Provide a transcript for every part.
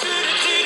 to the deep.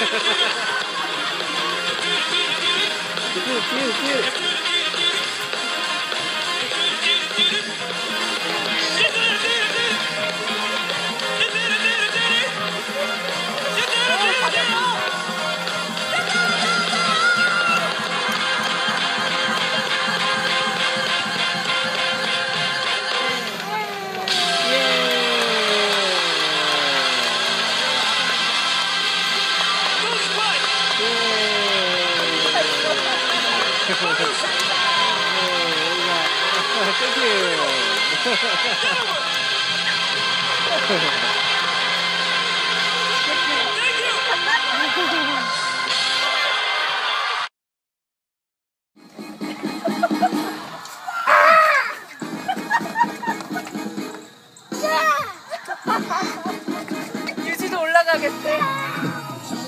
Tira, tira, tira. 유지도 올라가겠대.